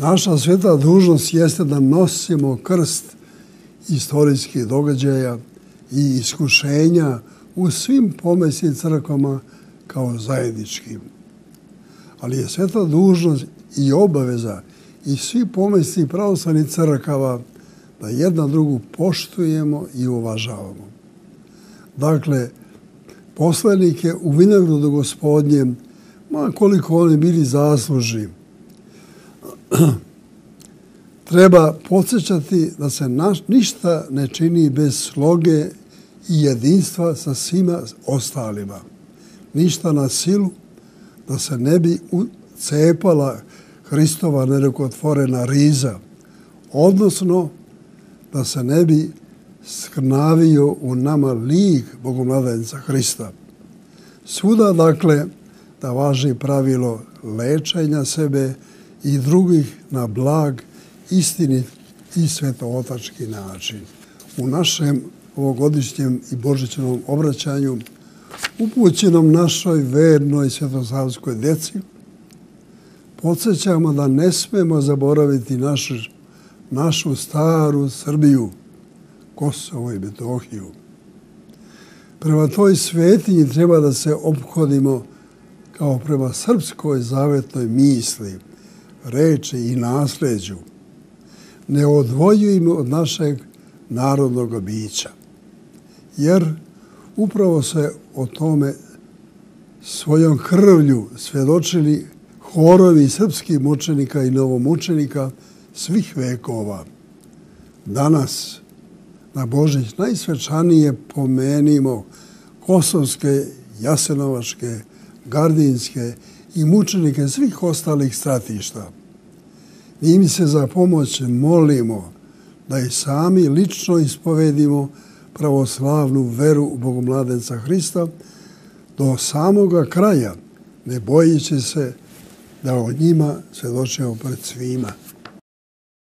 Naša sveta dužnost jeste da nosimo krst istorijskih događaja i iskušenja u svim pomesnim crkvama kao zajedničkim. Ali je sveta dužnost i obaveza i svi pomesni pravoslavni crkava da jedna drugu poštujemo i uvažavamo. Dakle, poslanike u vinagrodu gospodnjem, ma koliko oni bili zaslužni, treba podsjećati da se naš, ništa ne čini bez sloge i jedinstva sa svima ostalima. Ništa na silu da se ne bi cepala Hristova nerekotvorena riza, odnosno da se ne bi skrnavio u nama lik Bogomladenca Hrista. Svuda, dakle, da važi pravilo lečenja sebe i drugih na blag, istini i svetootački način. U našem ovogodišnjem i božićnom obraćanju upućenom našoj vernoj svetosavskoj deci, podsjećamo da ne smemo zaboraviti našu, našu staru Srbiju, Kosovo i Metohiju. Prema toj svetinji treba da se obhodimo kao prema srpskoj zavetnoj misli, reči i nasleđu. Ne odvojujemo od našeg narodnog bića. Jer upravo se o tome svojom krvlju svedočili horovi srpskih mučenika i novomučenika svih vekova. Danas, na Božić najsvečanije pomenimo kosovske, jasenovačke, gardinske i mučenike svih ostalih stratišta. Mi se za pomoć molimo da i sami lično ispovedimo pravoslavnu veru u Bogomladenca Hrista do samoga kraja, ne bojići se da o njima svedočimo pred svima.